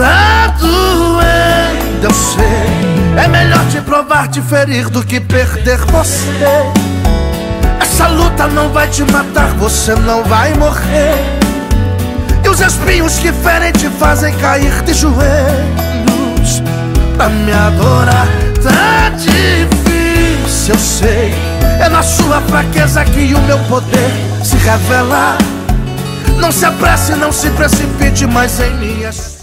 Tá doendo, eu sei. É melhor te provar, te ferir do que perder você. Essa luta não vai te matar, você não vai morrer. E os espinhos que ferem te fazem cair de joelhos pra me adorar. Tá difícil, eu sei. É na sua fraqueza que o meu poder se revela. Não se apresse, não se precipite, mais em mim é